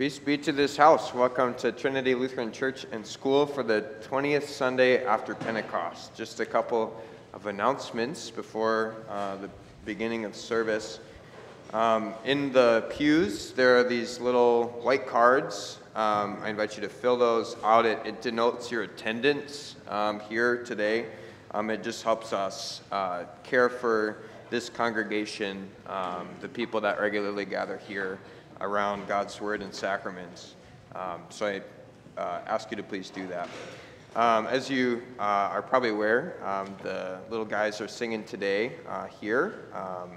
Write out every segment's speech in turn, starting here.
Peace be to this house. Welcome to Trinity Lutheran Church and School for the 20th Sunday after Pentecost. Just a couple of announcements before uh, the beginning of service. Um, in the pews, there are these little white cards. Um, I invite you to fill those out. It, it denotes your attendance um, here today. Um, it just helps us uh, care for this congregation, um, the people that regularly gather here around God's Word and sacraments. Um, so I uh, ask you to please do that. Um, as you uh, are probably aware, um, the little guys are singing today uh, here. Um,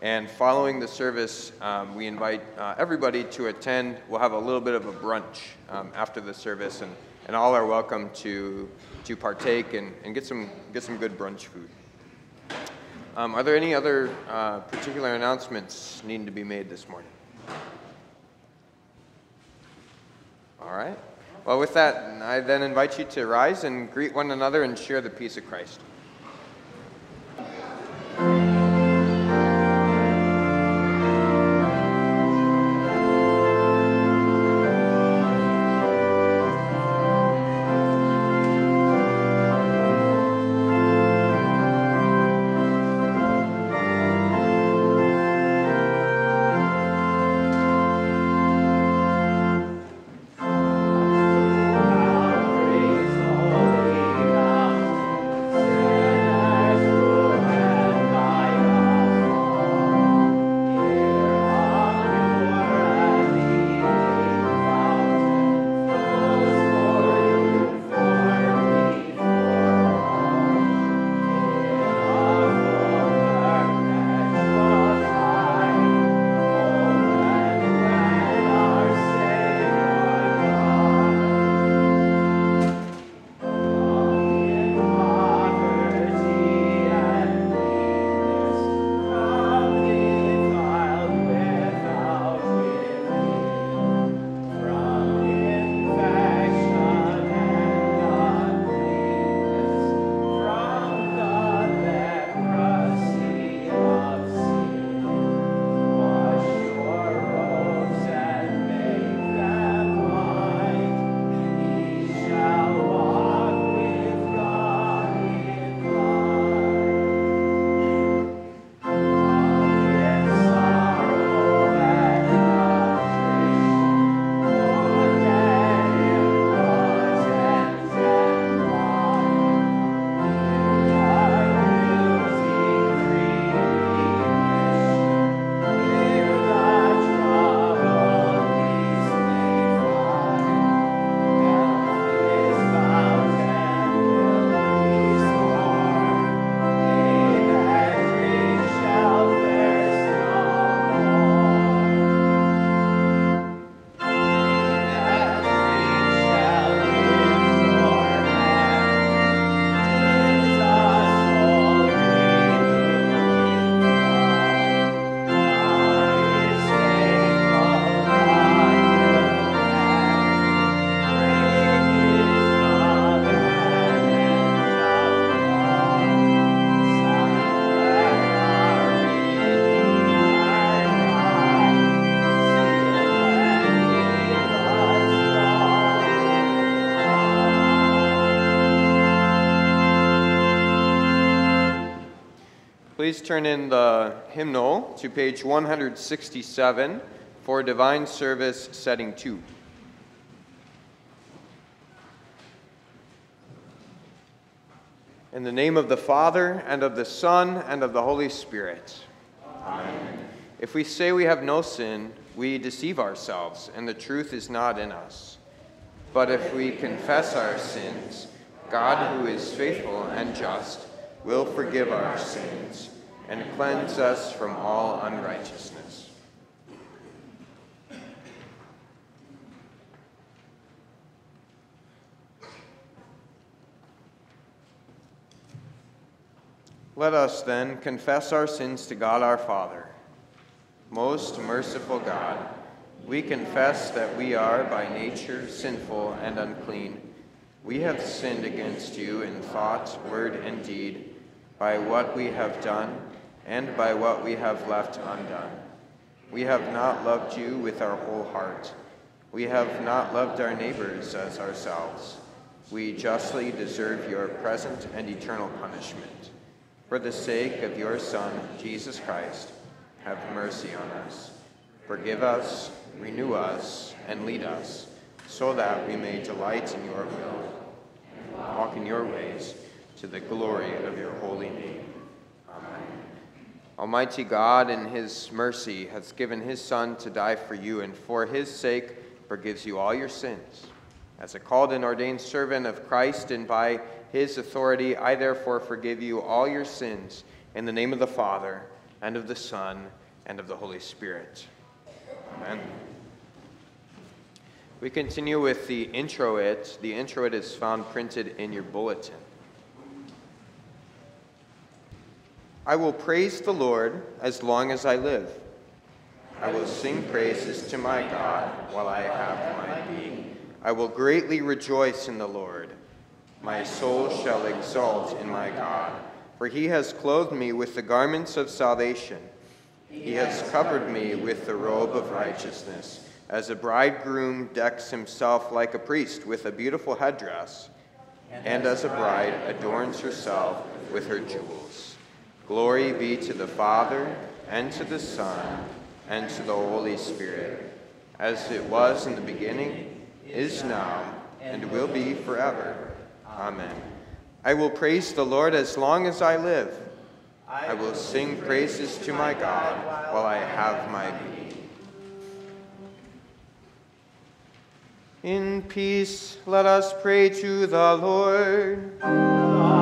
and following the service, um, we invite uh, everybody to attend. We'll have a little bit of a brunch um, after the service, and, and all are welcome to, to partake and, and get, some, get some good brunch food. are there any other uh, particular announcements needing to be made this morning? All right. Well, with that, I then invite you to rise and greet one another and share the peace of Christ. Please turn in the hymnal to page 167 for Divine Service Setting 2. In the name of the Father, and of the Son, and of the Holy Spirit. Amen. If we say we have no sin, we deceive ourselves, and the truth is not in us. But if we confess our sins, God, who is faithful and just, will forgive our sins and cleanse us from all unrighteousness. Let us then confess our sins to God our Father. Most merciful God, we confess that we are by nature sinful and unclean. We have sinned against you in thought, word, and deed, by what we have done and by what we have left undone. We have not loved you with our whole heart. We have not loved our neighbors as ourselves. We justly deserve your present and eternal punishment. For the sake of your Son, Jesus Christ, have mercy on us. Forgive us, renew us, and lead us, so that we may delight in your will walk in your ways to the glory of your holy name. Amen. Almighty God, in his mercy, has given his Son to die for you, and for his sake forgives you all your sins. As a called and ordained servant of Christ, and by his authority, I therefore forgive you all your sins in the name of the Father, and of the Son, and of the Holy Spirit. Amen. We continue with the introit. The introit is found printed in your bulletin. I will praise the Lord as long as I live. I will sing praises to my God while I have my being. I will greatly rejoice in the Lord. My soul shall exult in my God, for he has clothed me with the garments of salvation. He has covered me with the robe of righteousness, as a bridegroom decks himself like a priest with a beautiful headdress, and as a bride adorns herself with her jewels. Glory be to the Father, and to the Son, and to the Holy Spirit, as it was in the beginning, is now, and will be forever. Amen. I will praise the Lord as long as I live. I will sing praises to my God while I have my being. In peace, let us pray to the Lord.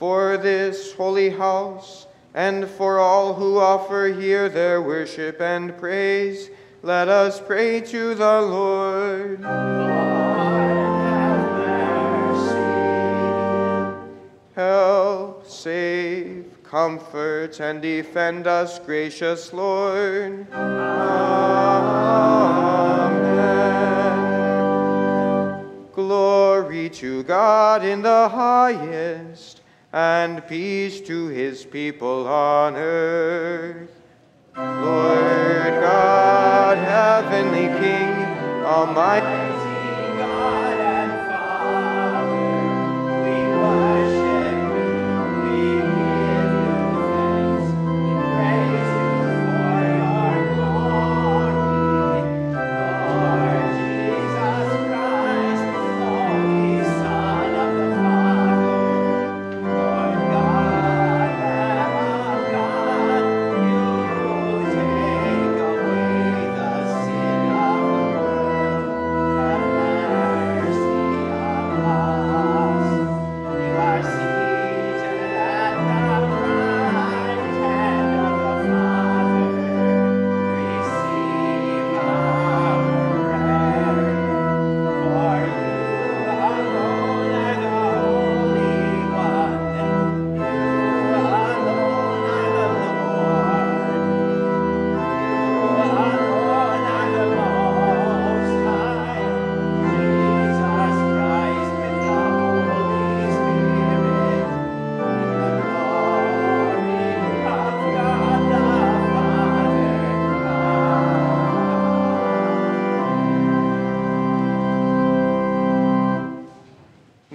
For this holy house, and for all who offer here their worship and praise, let us pray to the Lord. Help, save, comfort, and defend us, gracious Lord. Amen. Glory to God in the highest and peace to his people on earth. Lord God, heavenly King, almighty.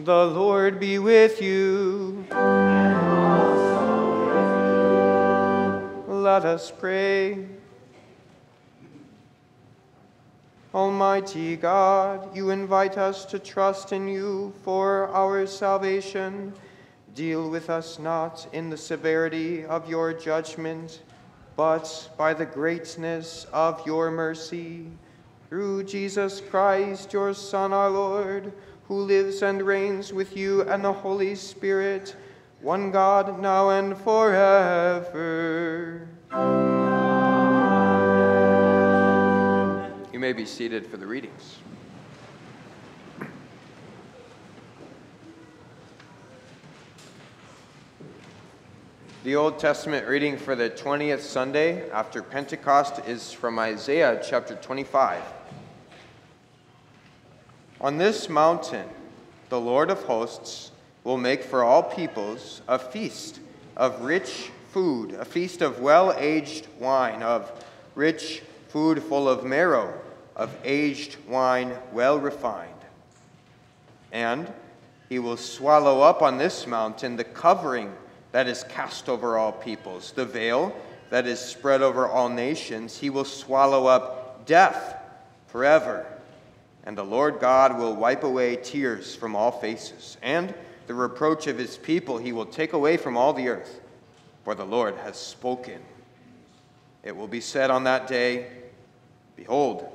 The Lord be with you. And also with you. Let us pray. Almighty God, you invite us to trust in you for our salvation. Deal with us not in the severity of your judgment, but by the greatness of your mercy. Through Jesus Christ, your Son, our Lord, who lives and reigns with you and the Holy Spirit, one God, now and forever. You may be seated for the readings. The Old Testament reading for the 20th Sunday after Pentecost is from Isaiah chapter 25. On this mountain, the Lord of hosts will make for all peoples a feast of rich food, a feast of well aged wine, of rich food full of marrow, of aged wine well refined. And he will swallow up on this mountain the covering that is cast over all peoples, the veil that is spread over all nations. He will swallow up death forever. And the Lord God will wipe away tears from all faces, and the reproach of his people he will take away from all the earth, for the Lord has spoken. It will be said on that day, Behold,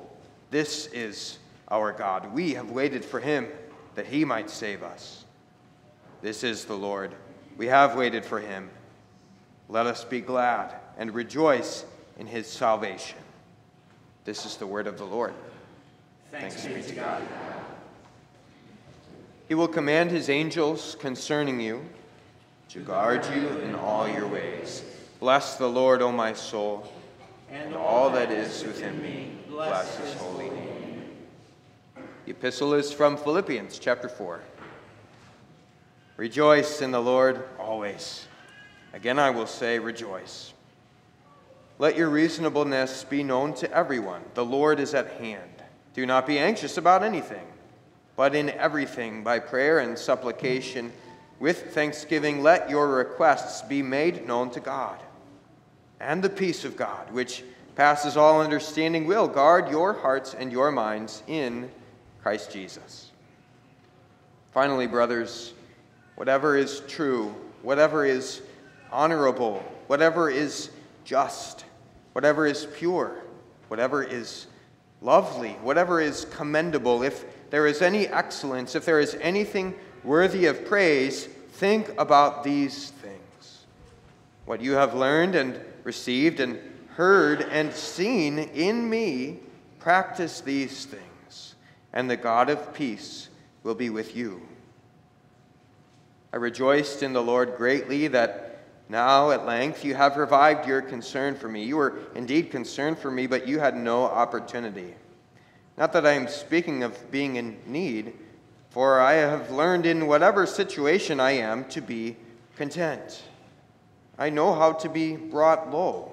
this is our God. We have waited for him that he might save us. This is the Lord. We have waited for him. Let us be glad and rejoice in his salvation. This is the word of the Lord. Thanks, be to God. He will command his angels concerning you to guard you in all your ways. Bless the Lord, O my soul, and all that is within me. Bless his holy name. The epistle is from Philippians chapter 4. Rejoice in the Lord always. Again, I will say, rejoice. Let your reasonableness be known to everyone. The Lord is at hand. Do not be anxious about anything, but in everything, by prayer and supplication, with thanksgiving, let your requests be made known to God. And the peace of God, which passes all understanding, will guard your hearts and your minds in Christ Jesus. Finally, brothers, whatever is true, whatever is honorable, whatever is just, whatever is pure, whatever is lovely, whatever is commendable, if there is any excellence, if there is anything worthy of praise, think about these things. What you have learned and received and heard and seen in me, practice these things, and the God of peace will be with you. I rejoiced in the Lord greatly that now at length you have revived your concern for me. You were indeed concerned for me, but you had no opportunity. Not that I am speaking of being in need, for I have learned in whatever situation I am to be content. I know how to be brought low,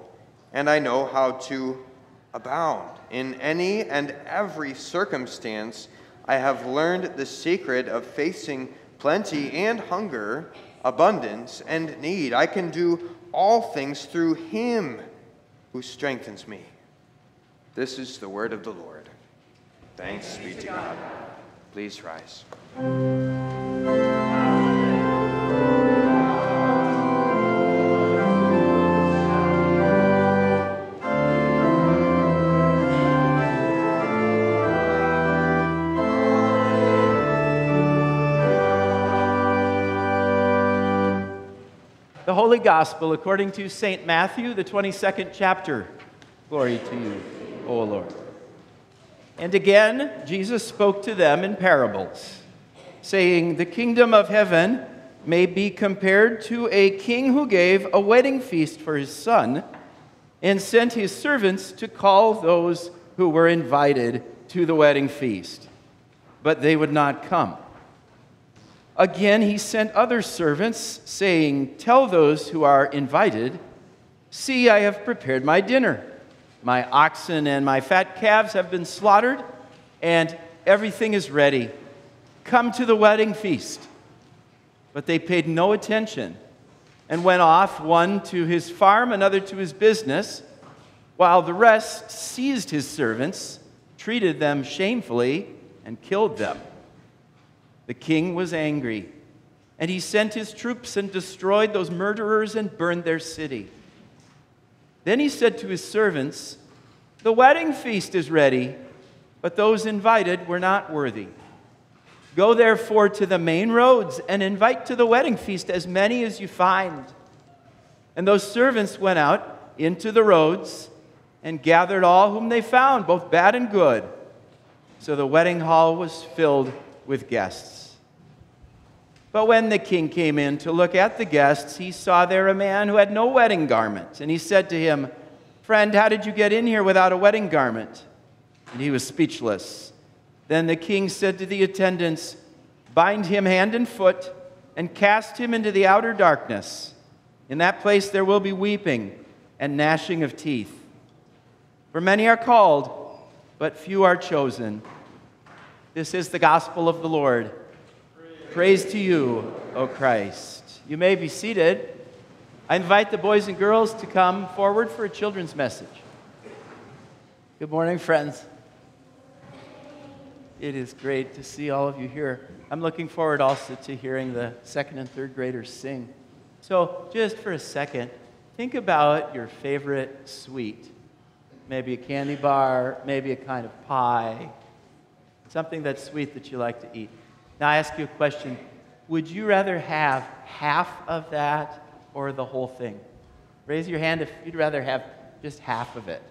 and I know how to abound. In any and every circumstance, I have learned the secret of facing plenty and hunger, abundance and need. I can do all things through Him who strengthens me. This is the word of the Lord. Thanks be to God. Please rise. Holy Gospel according to St. Matthew, the 22nd chapter. Glory to you, O Lord. And again, Jesus spoke to them in parables, saying, The kingdom of heaven may be compared to a king who gave a wedding feast for his son and sent his servants to call those who were invited to the wedding feast. But they would not come. Again, he sent other servants, saying, Tell those who are invited, See, I have prepared my dinner. My oxen and my fat calves have been slaughtered, and everything is ready. Come to the wedding feast. But they paid no attention and went off, one to his farm, another to his business, while the rest seized his servants, treated them shamefully, and killed them. The king was angry, and he sent his troops and destroyed those murderers and burned their city. Then he said to his servants, The wedding feast is ready, but those invited were not worthy. Go therefore to the main roads and invite to the wedding feast as many as you find. And those servants went out into the roads and gathered all whom they found, both bad and good. So the wedding hall was filled with guests. But when the king came in to look at the guests, he saw there a man who had no wedding garment. And he said to him, Friend, how did you get in here without a wedding garment? And he was speechless. Then the king said to the attendants, Bind him hand and foot and cast him into the outer darkness. In that place there will be weeping and gnashing of teeth. For many are called, but few are chosen. This is the gospel of the Lord. Praise to you, O Christ. You may be seated. I invite the boys and girls to come forward for a children's message. Good morning, friends. It is great to see all of you here. I'm looking forward also to hearing the second and third graders sing. So, just for a second, think about your favorite sweet. Maybe a candy bar, maybe a kind of pie, something that's sweet that you like to eat. Now, I ask you a question Would you rather have half of that or the whole thing? Raise your hand if you'd rather have just half of it.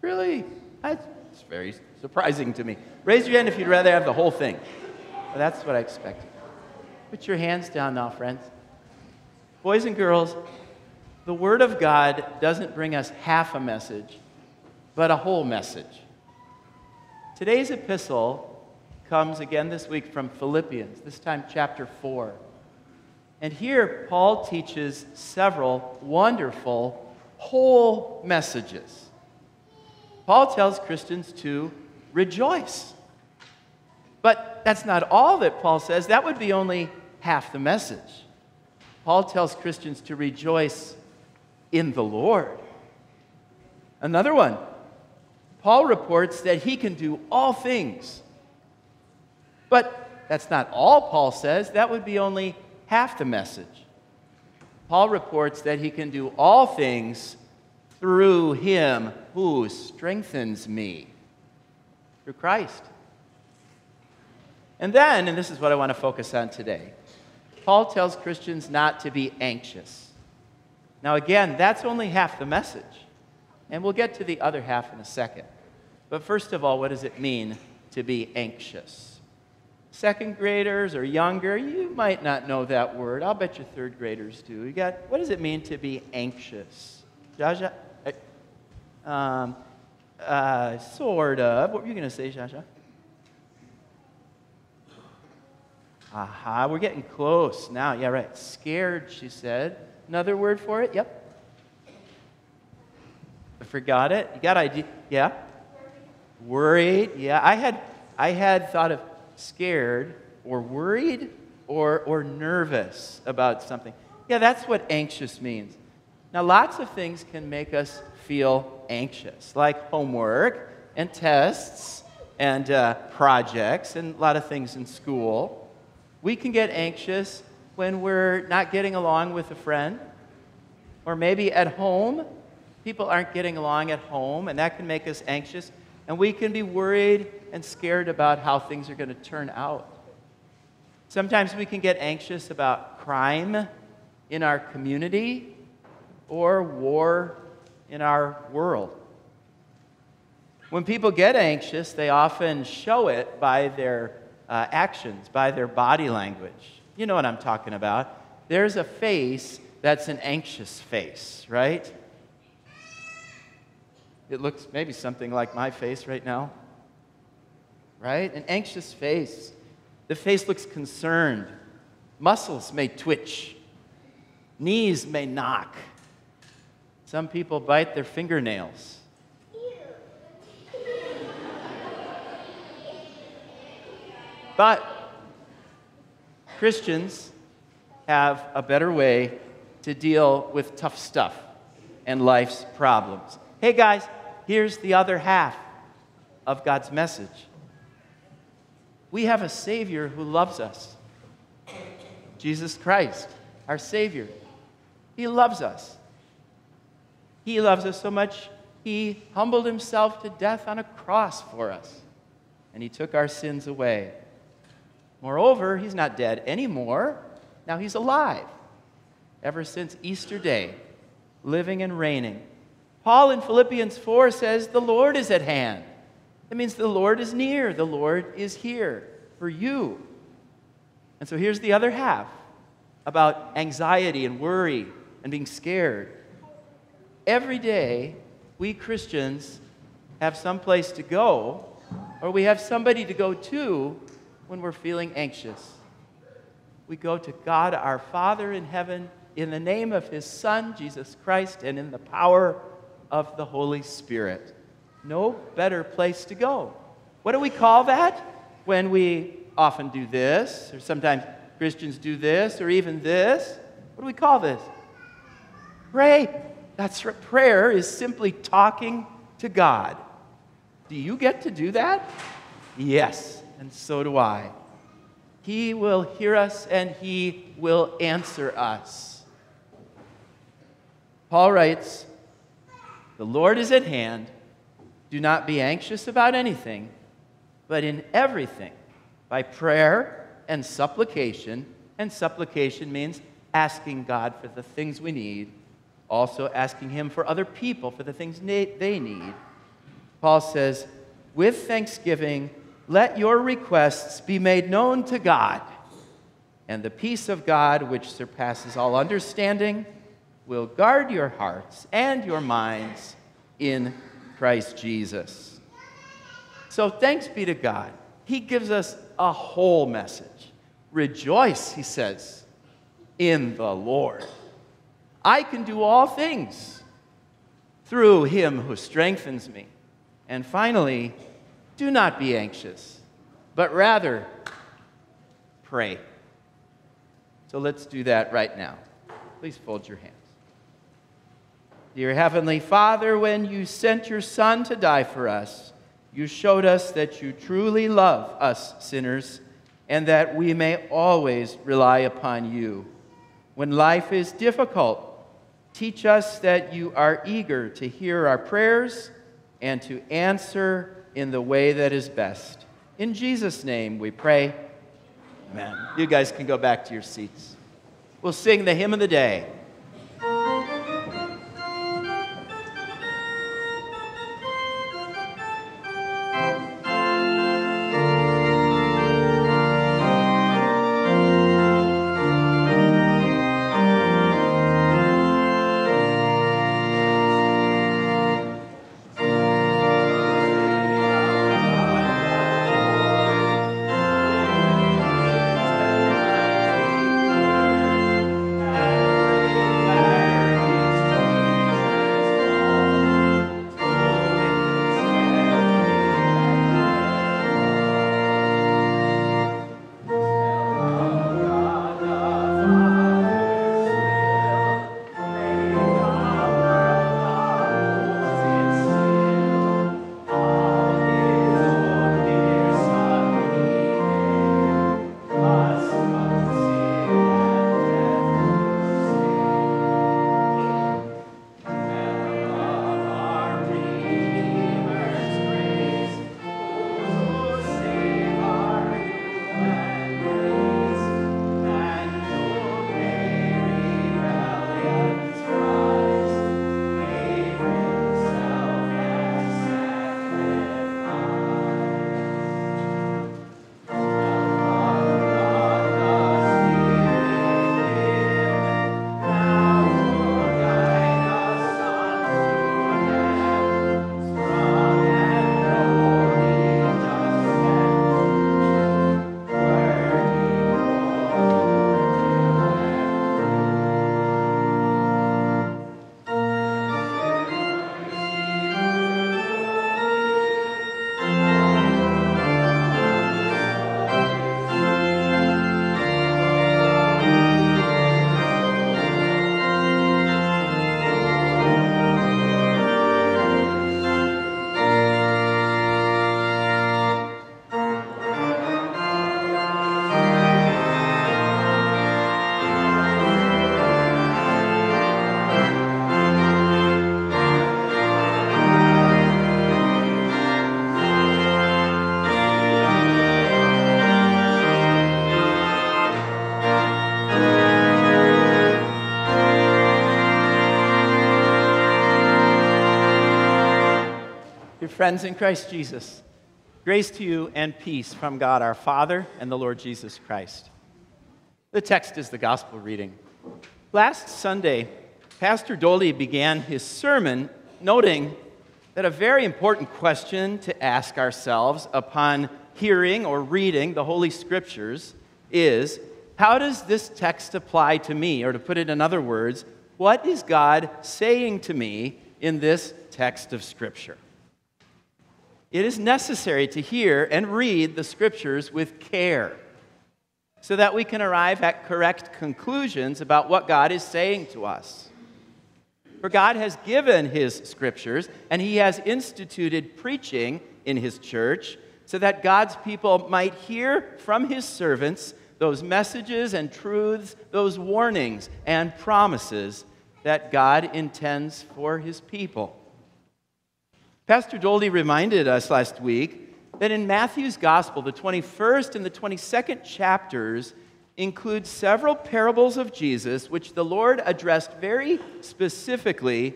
Really? That's very surprising to me. Raise your hand if you'd rather have the whole thing. Well, that's what I expected. Put your hands down now, friends. Boys and girls, the Word of God doesn't bring us half a message, but a whole message. Today's epistle comes again this week from Philippians, this time chapter 4. And here, Paul teaches several wonderful whole messages. Paul tells Christians to rejoice. But that's not all that Paul says. That would be only half the message. Paul tells Christians to rejoice in the Lord. Another one, Paul reports that he can do all things. But that's not all Paul says. That would be only half the message. Paul reports that he can do all things through him who strengthens me, through Christ. And then, and this is what I want to focus on today, Paul tells Christians not to be anxious. Now, again, that's only half the message. And we'll get to the other half in a second. But first of all, what does it mean to be anxious? Second graders or younger, you might not know that word. I'll bet you third graders do. You got, what does it mean to be anxious? Jaja? Um, uh, sort of. What were you going to say, Jaja? Aha, we're getting close now. Yeah, right. Scared, she said. Another word for it? Yep. I forgot it. You got idea? Yeah. Worried. Yeah. I had I had thought of scared or worried or or nervous about something. Yeah, that's what anxious means. Now, lots of things can make us feel anxious, like homework and tests and uh, projects and a lot of things in school. We can get anxious when we're not getting along with a friend, or maybe at home. People aren't getting along at home, and that can make us anxious. And we can be worried and scared about how things are going to turn out. Sometimes we can get anxious about crime in our community or war in our world. When people get anxious, they often show it by their uh, actions, by their body language. You know what I'm talking about. There's a face that's an anxious face, right? It looks maybe something like my face right now, right? An anxious face. The face looks concerned. Muscles may twitch, knees may knock. Some people bite their fingernails. But Christians have a better way to deal with tough stuff and life's problems. Hey guys, here's the other half of God's message. We have a Savior who loves us Jesus Christ, our Savior. He loves us. He loves us so much, He humbled Himself to death on a cross for us, and He took our sins away. Moreover, he's not dead anymore. Now he's alive ever since Easter Day, living and reigning. Paul in Philippians 4 says, The Lord is at hand. That means the Lord is near, the Lord is here for you. And so here's the other half about anxiety and worry and being scared. Every day, we Christians have some place to go, or we have somebody to go to when we're feeling anxious. We go to God our Father in heaven in the name of his Son, Jesus Christ, and in the power of the Holy Spirit. No better place to go. What do we call that? When we often do this, or sometimes Christians do this, or even this. What do we call this? Pray. That's right. Prayer is simply talking to God. Do you get to do that? Yes, and so do I. He will hear us and He will answer us. Paul writes, The Lord is at hand. Do not be anxious about anything, but in everything, by prayer and supplication, and supplication means asking God for the things we need, also asking Him for other people for the things they need. Paul says, with thanksgiving, let your requests be made known to God, and the peace of God, which surpasses all understanding, will guard your hearts and your minds in Christ Jesus. So thanks be to God. He gives us a whole message. Rejoice, he says, in the Lord. I can do all things through him who strengthens me. And finally, do not be anxious, but rather pray. So let's do that right now. Please fold your hands. Dear Heavenly Father, when you sent your Son to die for us, you showed us that you truly love us sinners and that we may always rely upon you. When life is difficult, teach us that you are eager to hear our prayers and to answer in the way that is best. In Jesus' name we pray. Amen. You guys can go back to your seats. We'll sing the hymn of the day. Friends in Christ Jesus. Grace to you and peace from God our Father and the Lord Jesus Christ. The text is the gospel reading. Last Sunday, Pastor Dolde began his sermon noting that a very important question to ask ourselves upon hearing or reading the Holy Scriptures is how does this text apply to me? Or to put it in other words, what is God saying to me in this text of Scripture? It is necessary to hear and read the Scriptures with care so that we can arrive at correct conclusions about what God is saying to us. For God has given His Scriptures and He has instituted preaching in His church so that God's people might hear from His servants those messages and truths, those warnings and promises that God intends for His people. Pastor Dolde reminded us last week that in Matthew's Gospel, the 21st and the 22nd chapters include several parables of Jesus which the Lord addressed very specifically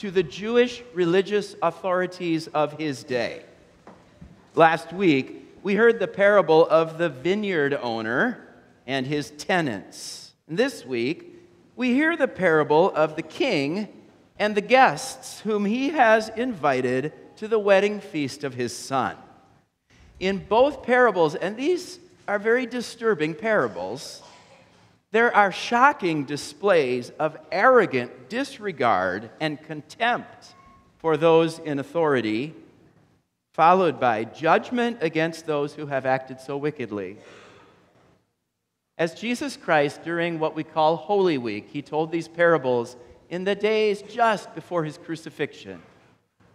to the Jewish religious authorities of his day. Last week, we heard the parable of the vineyard owner and his tenants. And this week, we hear the parable of the king and the guests whom he has invited to the wedding feast of his son. In both parables, and these are very disturbing parables, there are shocking displays of arrogant disregard and contempt for those in authority, followed by judgment against those who have acted so wickedly. As Jesus Christ, during what we call Holy Week, he told these parables in the days just before his crucifixion.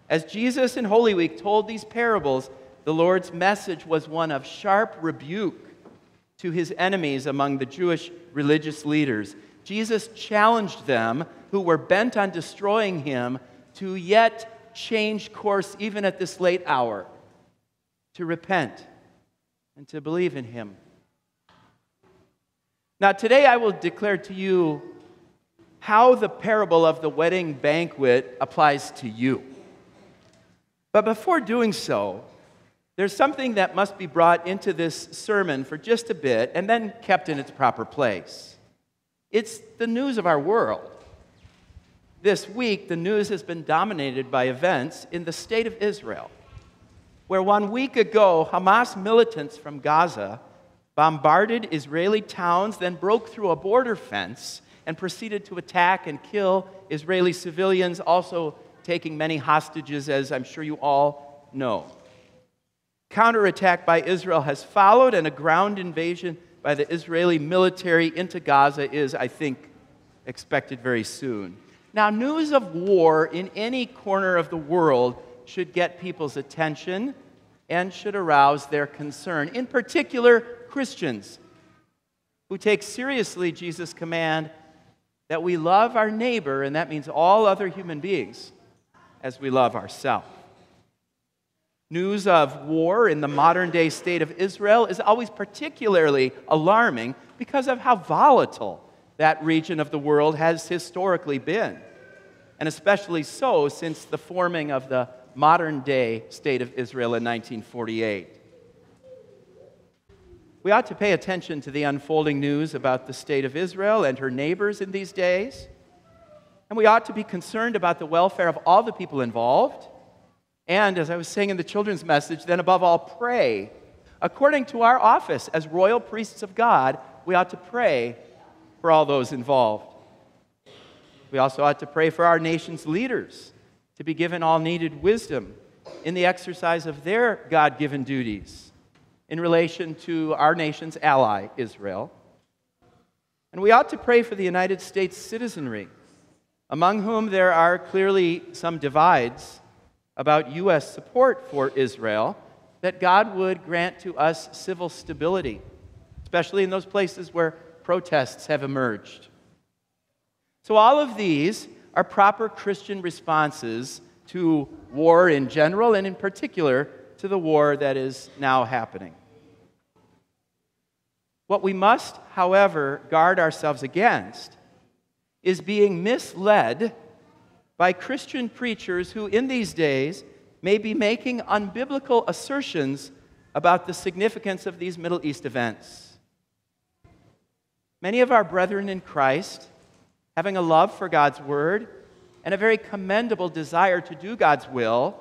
As Jesus in Holy Week told these parables, the Lord's message was one of sharp rebuke to his enemies among the Jewish religious leaders. Jesus challenged them, who were bent on destroying him, to yet change course even at this late hour, to repent and to believe in him. Now, today I will declare to you how the parable of the wedding banquet applies to you. But before doing so, there's something that must be brought into this sermon for just a bit and then kept in its proper place. It's the news of our world. This week, the news has been dominated by events in the state of Israel, where one week ago, Hamas militants from Gaza bombarded Israeli towns, then broke through a border fence and proceeded to attack and kill Israeli civilians, also taking many hostages, as I'm sure you all know. Counterattack by Israel has followed, and a ground invasion by the Israeli military into Gaza is, I think, expected very soon. Now, news of war in any corner of the world should get people's attention and should arouse their concern, in particular, Christians who take seriously Jesus' command that we love our neighbor, and that means all other human beings, as we love ourselves. News of war in the modern day state of Israel is always particularly alarming because of how volatile that region of the world has historically been, and especially so since the forming of the modern day state of Israel in 1948. We ought to pay attention to the unfolding news about the state of Israel and her neighbors in these days. And we ought to be concerned about the welfare of all the people involved. And as I was saying in the children's message, then above all, pray. According to our office as royal priests of God, we ought to pray for all those involved. We also ought to pray for our nation's leaders to be given all needed wisdom in the exercise of their God given duties in relation to our nation's ally, Israel. And we ought to pray for the United States citizenry, among whom there are clearly some divides about U.S. support for Israel, that God would grant to us civil stability, especially in those places where protests have emerged. So, all of these are proper Christian responses to war in general and, in particular, to the war that is now happening. What we must, however, guard ourselves against is being misled by Christian preachers who, in these days, may be making unbiblical assertions about the significance of these Middle East events. Many of our brethren in Christ, having a love for God's Word and a very commendable desire to do God's will,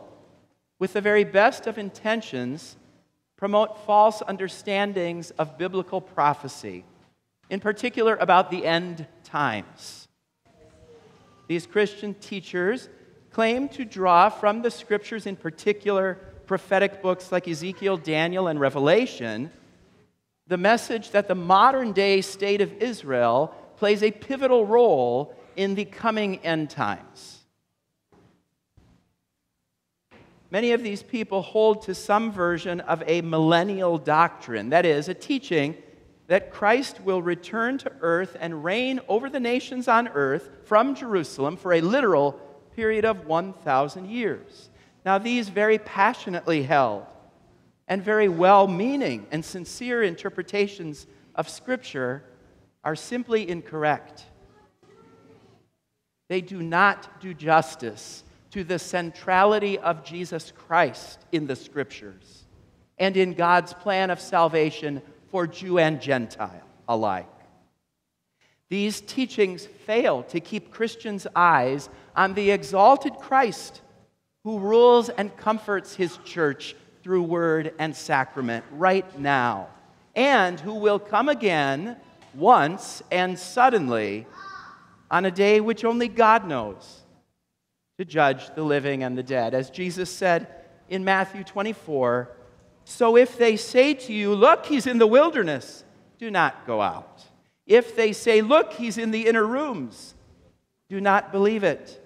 with the very best of intentions, promote false understandings of biblical prophecy, in particular about the end times. These Christian teachers claim to draw from the scriptures, in particular prophetic books like Ezekiel, Daniel, and Revelation, the message that the modern day state of Israel plays a pivotal role in the coming end times. Many of these people hold to some version of a millennial doctrine, that is, a teaching that Christ will return to earth and reign over the nations on earth from Jerusalem for a literal period of 1,000 years. Now, these very passionately held and very well meaning and sincere interpretations of Scripture are simply incorrect. They do not do justice to the centrality of Jesus Christ in the Scriptures and in God's plan of salvation for Jew and Gentile alike. These teachings fail to keep Christians' eyes on the exalted Christ who rules and comforts his church through word and sacrament right now, and who will come again once and suddenly on a day which only God knows to judge the living and the dead. As Jesus said in Matthew 24, so if they say to you, Look, he's in the wilderness, do not go out. If they say, Look, he's in the inner rooms, do not believe it.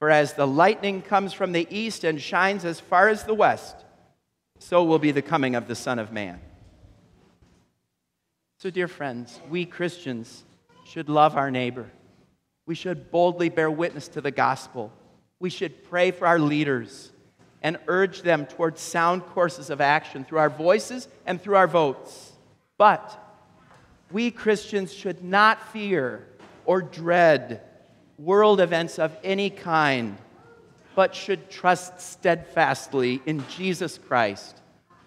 For as the lightning comes from the east and shines as far as the west, so will be the coming of the Son of Man. So, dear friends, we Christians should love our neighbor. We should boldly bear witness to the gospel. We should pray for our leaders and urge them towards sound courses of action through our voices and through our votes. But we Christians should not fear or dread world events of any kind, but should trust steadfastly in Jesus Christ,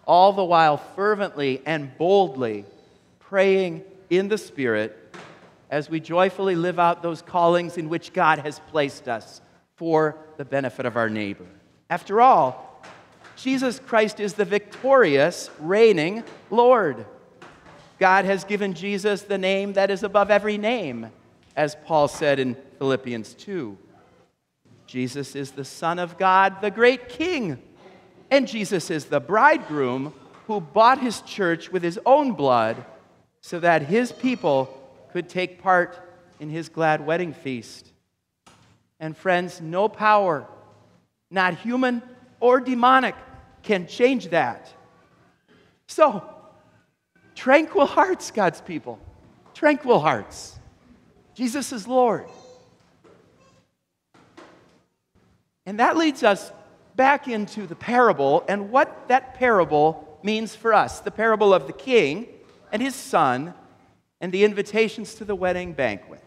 all the while fervently and boldly praying in the Spirit as we joyfully live out those callings in which God has placed us for the benefit of our neighbor. After all, Jesus Christ is the victorious, reigning Lord. God has given Jesus the name that is above every name as Paul said in Philippians 2. Jesus is the Son of God, the great King. And Jesus is the bridegroom who bought his church with his own blood so that his people could take part in his glad wedding feast. And friends, no power, not human or demonic, can change that. So, tranquil hearts, God's people. Tranquil hearts. Jesus is Lord. And that leads us back into the parable and what that parable means for us the parable of the king and his son and the invitations to the wedding banquet.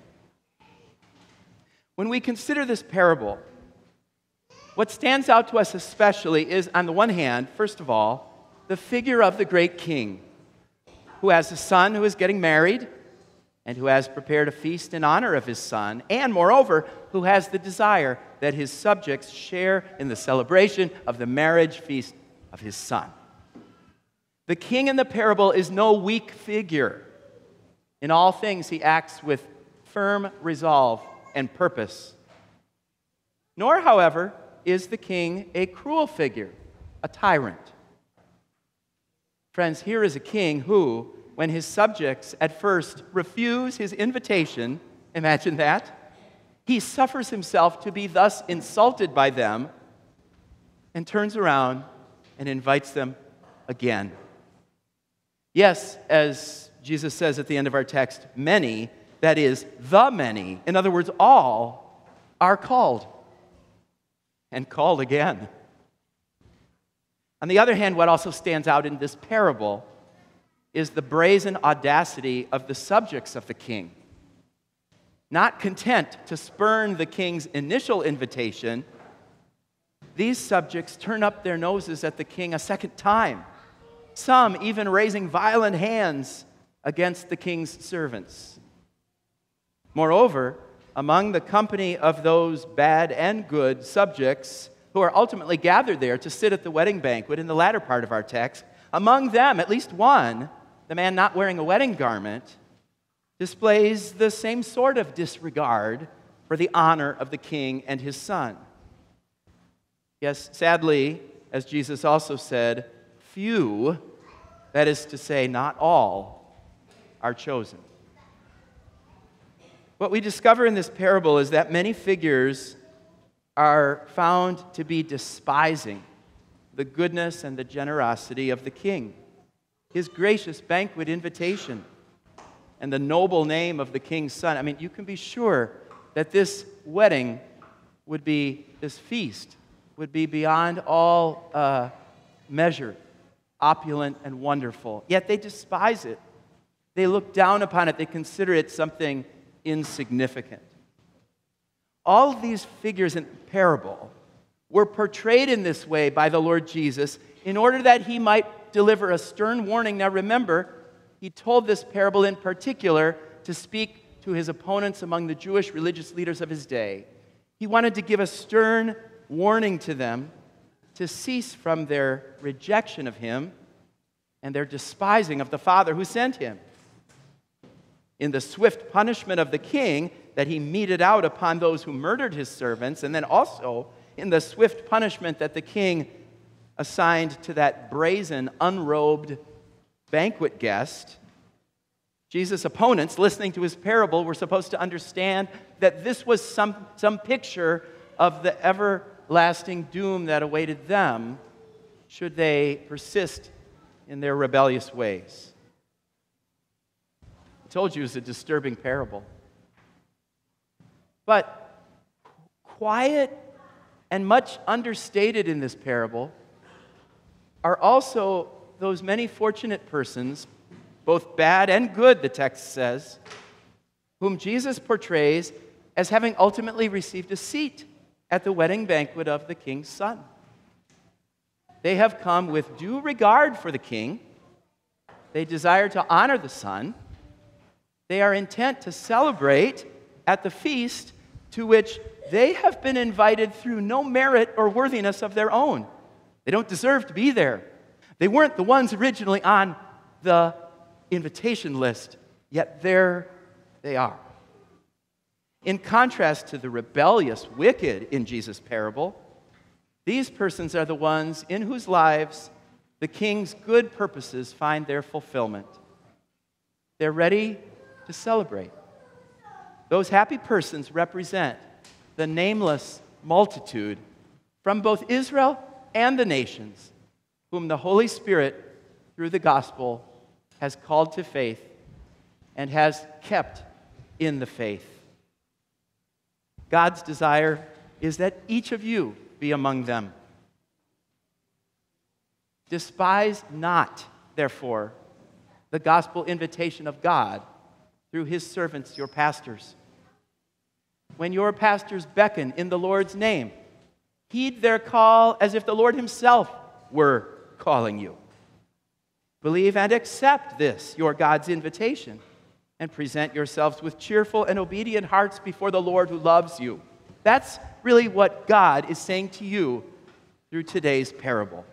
When we consider this parable, what stands out to us especially is, on the one hand, first of all, the figure of the great king who has a son who is getting married and who has prepared a feast in honor of his son, and moreover, who has the desire that his subjects share in the celebration of the marriage feast of his son. The king in the parable is no weak figure. In all things, he acts with firm resolve and purpose. Nor, however, is the king a cruel figure, a tyrant. Friends, here is a king who, when his subjects at first refuse his invitation, imagine that, he suffers himself to be thus insulted by them and turns around and invites them again. Yes, as Jesus says at the end of our text, many, that is, the many, in other words, all, are called and called again. On the other hand, what also stands out in this parable is the brazen audacity of the subjects of the king. Not content to spurn the king's initial invitation, these subjects turn up their noses at the king a second time, some even raising violent hands against the king's servants. Moreover, among the company of those bad and good subjects who are ultimately gathered there to sit at the wedding banquet in the latter part of our text, among them, at least one, the man not wearing a wedding garment, displays the same sort of disregard for the honor of the king and his son. Yes, sadly, as Jesus also said, few, that is to say, not all, are chosen. What we discover in this parable is that many figures are found to be despising the goodness and the generosity of the king, his gracious banquet invitation, and the noble name of the king's son. I mean, you can be sure that this wedding would be, this feast would be beyond all uh, measure, opulent and wonderful. Yet they despise it. They look down upon it. They consider it something insignificant. All these figures in the parable were portrayed in this way by the Lord Jesus in order that he might deliver a stern warning. Now remember, he told this parable in particular to speak to his opponents among the Jewish religious leaders of his day. He wanted to give a stern warning to them to cease from their rejection of him and their despising of the Father who sent him in the swift punishment of the king that he meted out upon those who murdered his servants, and then also in the swift punishment that the king assigned to that brazen, unrobed banquet guest. Jesus' opponents, listening to his parable, were supposed to understand that this was some, some picture of the everlasting doom that awaited them should they persist in their rebellious ways. I told you it was a disturbing parable. But quiet and much understated in this parable are also those many fortunate persons, both bad and good, the text says, whom Jesus portrays as having ultimately received a seat at the wedding banquet of the king's son. They have come with due regard for the king. They desire to honor the son they are intent to celebrate at the feast to which they have been invited through no merit or worthiness of their own. They don't deserve to be there. They weren't the ones originally on the invitation list, yet there they are. In contrast to the rebellious wicked in Jesus' parable, these persons are the ones in whose lives the king's good purposes find their fulfillment. They're ready to celebrate. Those happy persons represent the nameless multitude from both Israel and the nations, whom the Holy Spirit, through the gospel, has called to faith and has kept in the faith. God's desire is that each of you be among them. Despise not, therefore, the gospel invitation of God through his servants, your pastors. When your pastors beckon in the Lord's name, heed their call as if the Lord himself were calling you. Believe and accept this, your God's invitation, and present yourselves with cheerful and obedient hearts before the Lord who loves you. That's really what God is saying to you through today's parable.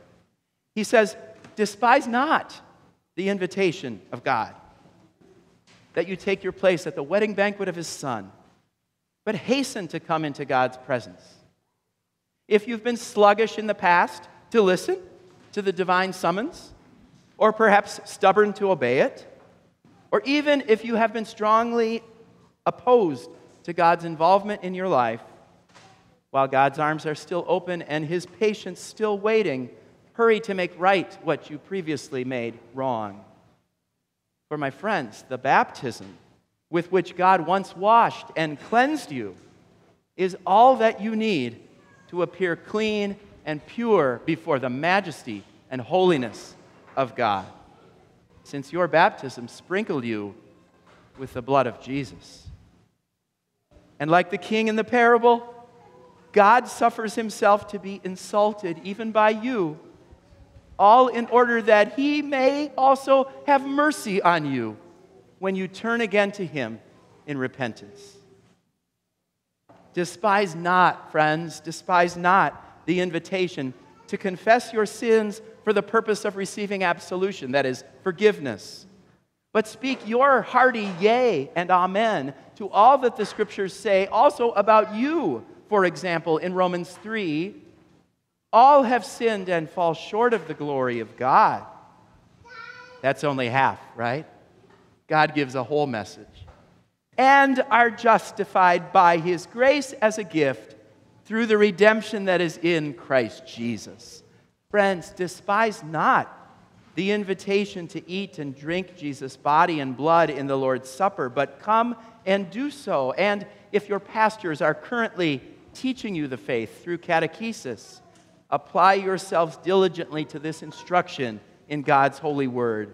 He says, Despise not the invitation of God that you take your place at the wedding banquet of his son, but hasten to come into God's presence. If you've been sluggish in the past to listen to the divine summons, or perhaps stubborn to obey it, or even if you have been strongly opposed to God's involvement in your life, while God's arms are still open and his patience still waiting, hurry to make right what you previously made wrong. For my friends, the baptism with which God once washed and cleansed you is all that you need to appear clean and pure before the majesty and holiness of God, since your baptism sprinkled you with the blood of Jesus. And like the king in the parable, God suffers himself to be insulted even by you, all in order that he may also have mercy on you when you turn again to him in repentance. Despise not, friends, despise not the invitation to confess your sins for the purpose of receiving absolution, that is, forgiveness. But speak your hearty yea and amen to all that the scriptures say also about you. For example, in Romans 3, all have sinned and fall short of the glory of God. That's only half, right? God gives a whole message. And are justified by his grace as a gift through the redemption that is in Christ Jesus. Friends, despise not the invitation to eat and drink Jesus' body and blood in the Lord's Supper, but come and do so. And if your pastors are currently teaching you the faith through catechesis, apply yourselves diligently to this instruction in God's holy word,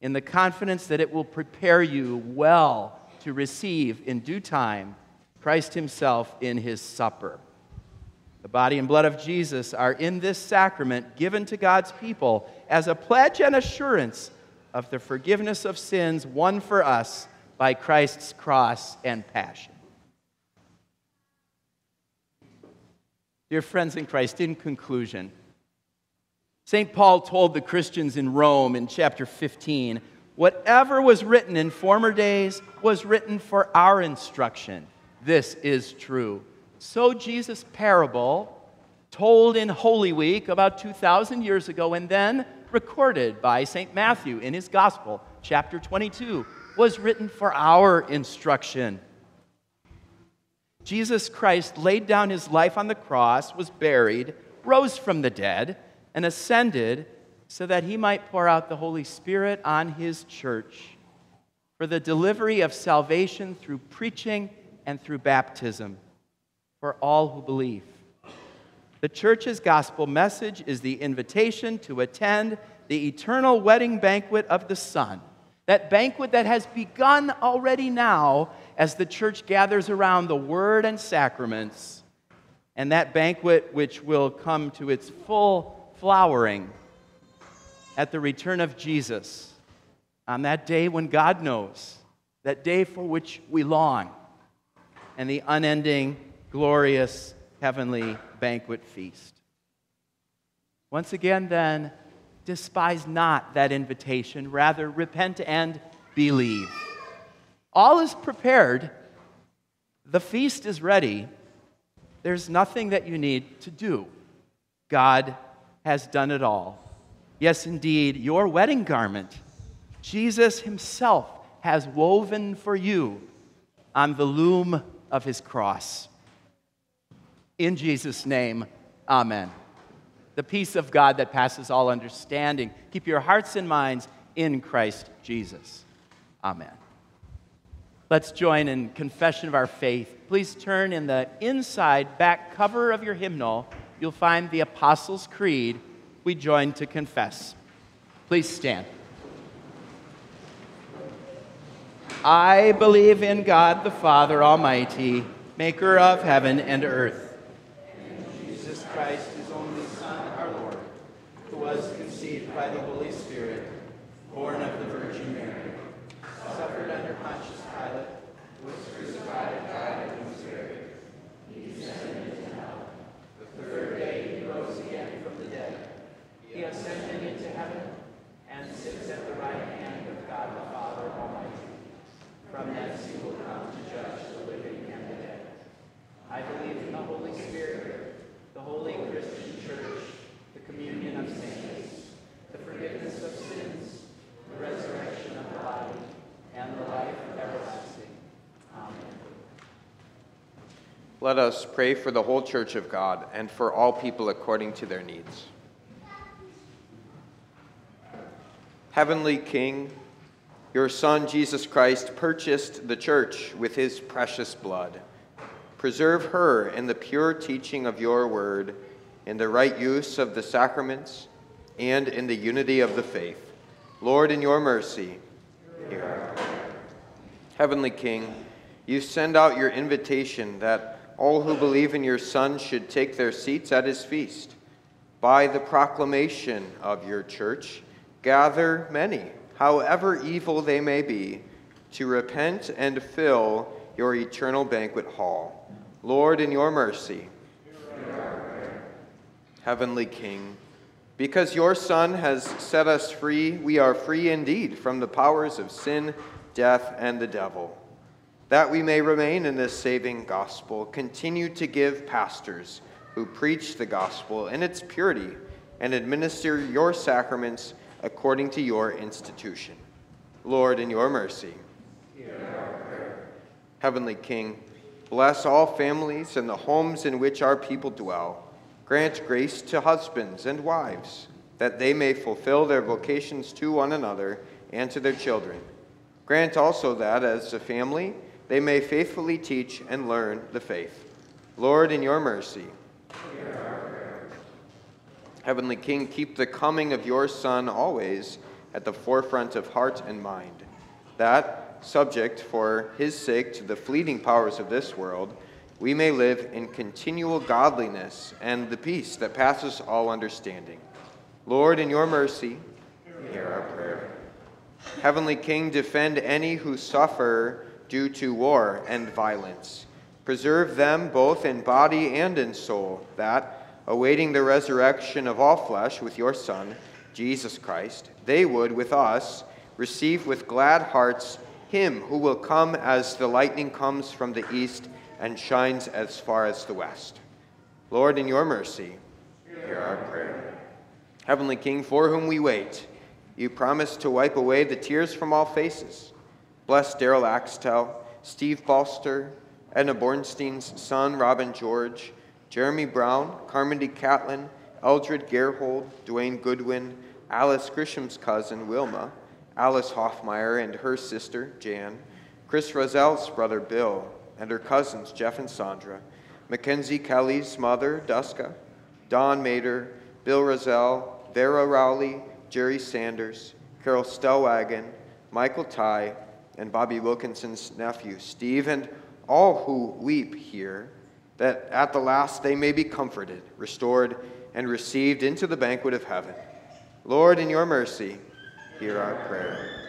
in the confidence that it will prepare you well to receive in due time Christ Himself in His supper. The body and blood of Jesus are in this sacrament given to God's people as a pledge and assurance of the forgiveness of sins won for us by Christ's cross and passion. Dear friends in Christ, in conclusion, St. Paul told the Christians in Rome in chapter 15 whatever was written in former days was written for our instruction. This is true so Jesus' parable, told in Holy Week about 2,000 years ago and then recorded by St. Matthew in his Gospel, chapter 22, was written for our instruction. Jesus Christ laid down his life on the cross, was buried, rose from the dead, and ascended so that he might pour out the Holy Spirit on his church for the delivery of salvation through preaching and through baptism for all who believe. The church's gospel message is the invitation to attend the eternal wedding banquet of the Son. That banquet that has begun already now as the church gathers around the word and sacraments, and that banquet which will come to its full flowering at the return of Jesus on that day when God knows, that day for which we long, and the unending glorious heavenly banquet feast. Once again, then, despise not that invitation, rather, repent and believe. All is prepared, the feast is ready. There's nothing that you need to do. God has done it all. Yes, indeed, your wedding garment, Jesus Himself has woven for you on the loom of His cross. In Jesus' name, amen. The peace of God that passes all understanding. Keep your hearts and minds in Christ Jesus. Amen. Let's join in confession of our faith. Please turn in the inside back cover of your hymnal. You'll find the Apostles' Creed. We join to confess. Please stand. I believe in God the Father Almighty, maker of heaven and earth Christ, his only Son, our Lord, who was conceived by the Holy Spirit, born of the Virgin Mary, suffered under Pontius Pilate, was crucified and died and was buried. He descended into hell. The third day he rose again from the dead. He ascended into heaven at the right hand of God the Father Almighty. From thence he will come to judge the living and the dead. I believe in the Holy Spirit the holy Christian church, the communion of saints, the forgiveness of sins, the resurrection of the body, and the life everlasting. Amen. Let us pray for the whole church of God and for all people according to their needs. Heavenly King, your Son Jesus Christ purchased the church with his precious blood. Preserve her in the pure teaching of your word, in the right use of the sacraments, and in the unity of the faith. Lord, in your mercy, hear Heavenly King, you send out your invitation that all who believe in your Son should take their seats at his feast. By the proclamation of your church, gather many, however evil they may be, to repent and fill your eternal banquet hall. Lord, in your mercy, Heavenly King, because your Son has set us free, we are free indeed from the powers of sin, death, and the devil. That we may remain in this saving gospel, continue to give pastors who preach the gospel in its purity and administer your sacraments according to your institution. Lord, in your mercy. Heavenly King, bless all families and the homes in which our people dwell. Grant grace to husbands and wives, that they may fulfill their vocations to one another and to their children. Grant also that, as a family, they may faithfully teach and learn the faith. Lord, in your mercy. Heavenly King, keep the coming of your Son always at the forefront of heart and mind, that, subject for his sake to the fleeting powers of this world, we may live in continual godliness and the peace that passes all understanding. Lord, in your mercy, hear our prayer. Heavenly King, defend any who suffer due to war and violence. Preserve them both in body and in soul, that, awaiting the resurrection of all flesh with your Son, Jesus Christ, they would, with us, receive with glad hearts him who will come as the lightning comes from the east and shines as far as the west. Lord, in your mercy, hear our prayer. Heavenly King, for whom we wait, you promise to wipe away the tears from all faces. Bless Daryl Axtell, Steve Balster, Edna Bornstein's son, Robin George, Jeremy Brown, Carmody Catlin, Eldred Gerhold, Dwayne Goodwin, Alice Grisham's cousin, Wilma, Alice Hoffmeyer and her sister, Jan, Chris Rozel's brother, Bill, and her cousins, Jeff and Sandra, Mackenzie Kelly's mother, Duska, Don Mater, Bill Rozel, Vera Rowley, Jerry Sanders, Carol Stellwagen, Michael Ty, and Bobby Wilkinson's nephew, Steve, and all who weep here, that at the last they may be comforted, restored, and received into the banquet of heaven. Lord, in your mercy, hear our prayer.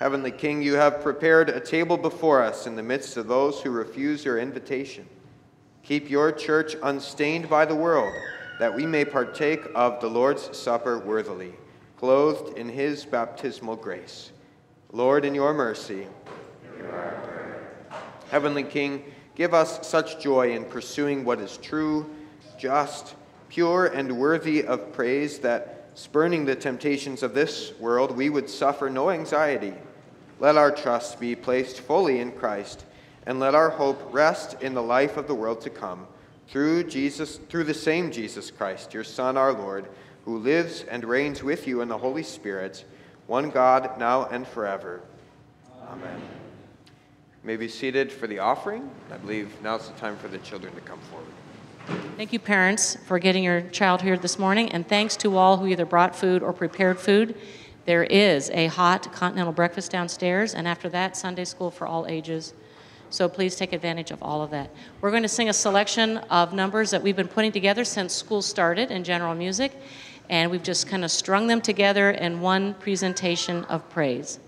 Heavenly King, you have prepared a table before us in the midst of those who refuse your invitation. Keep your church unstained by the world, that we may partake of the Lord's Supper worthily, clothed in his baptismal grace. Lord, in your mercy, Heavenly King, give us such joy in pursuing what is true, just, pure, and worthy of praise that, spurning the temptations of this world, we would suffer no anxiety. Let our trust be placed fully in Christ, and let our hope rest in the life of the world to come, through Jesus, through the same Jesus Christ, your Son, our Lord, who lives and reigns with you in the Holy Spirit, one God, now and forever. Amen. May be seated for the offering. I believe now's the time for the children to come forward. Thank you, parents, for getting your child here this morning, and thanks to all who either brought food or prepared food. There is a hot continental breakfast downstairs, and after that, Sunday school for all ages. So please take advantage of all of that. We're going to sing a selection of numbers that we've been putting together since school started in general music, and we've just kind of strung them together in one presentation of praise.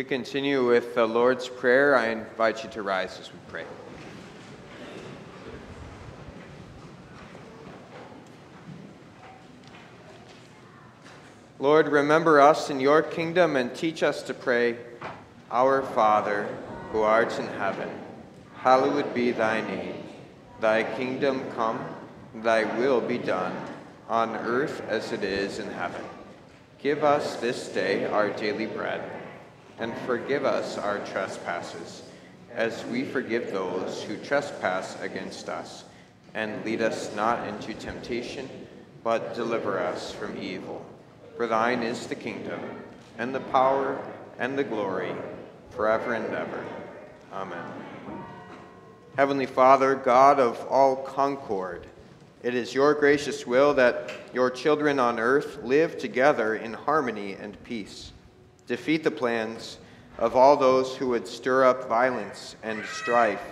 We continue with the Lord's Prayer. I invite you to rise as we pray. Lord, remember us in your kingdom and teach us to pray, Our Father, who art in heaven, hallowed be thy name. Thy kingdom come, thy will be done, on earth as it is in heaven. Give us this day our daily bread, and forgive us our trespasses, as we forgive those who trespass against us. And lead us not into temptation, but deliver us from evil. For thine is the kingdom, and the power, and the glory, forever and ever. Amen. Heavenly Father, God of all concord, it is your gracious will that your children on earth live together in harmony and peace. Defeat the plans of all those who would stir up violence and strife.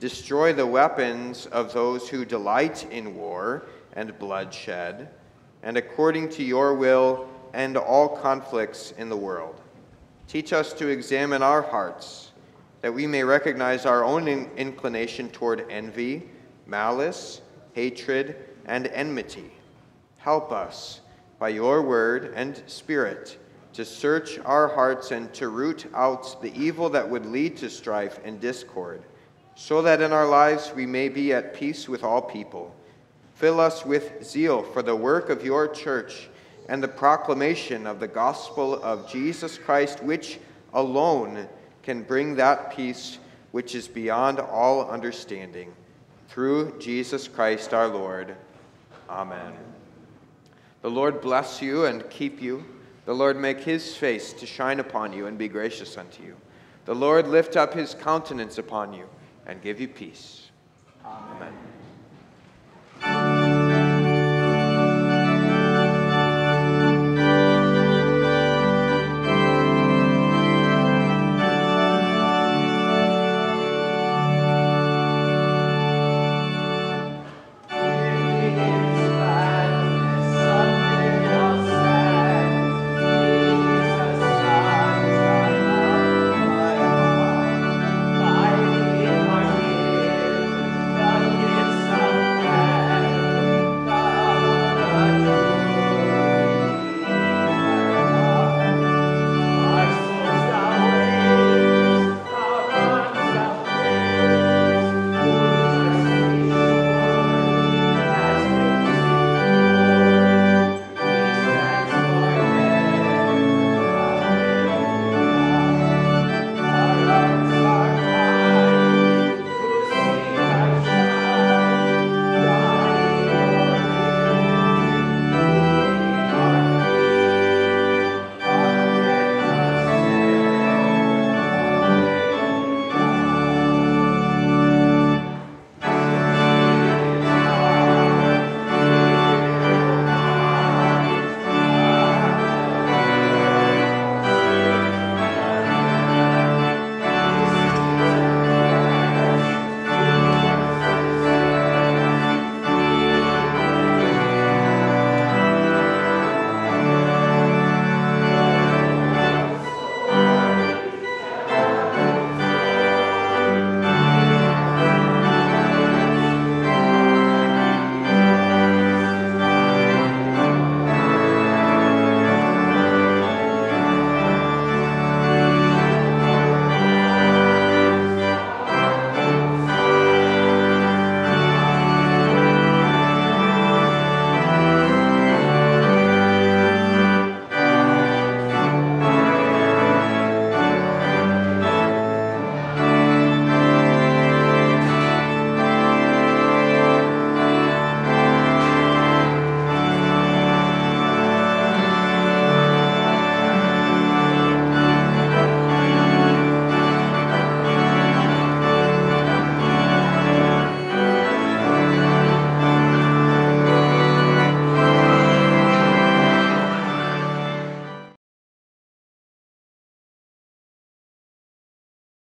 Destroy the weapons of those who delight in war and bloodshed and according to your will, end all conflicts in the world. Teach us to examine our hearts, that we may recognize our own inclination toward envy, malice, hatred, and enmity. Help us, by your word and spirit, to search our hearts and to root out the evil that would lead to strife and discord, so that in our lives we may be at peace with all people Fill us with zeal for the work of your church and the proclamation of the gospel of Jesus Christ, which alone can bring that peace which is beyond all understanding. Through Jesus Christ our Lord. Amen. The Lord bless you and keep you. The Lord make his face to shine upon you and be gracious unto you. The Lord lift up his countenance upon you and give you peace. Amen. Amen.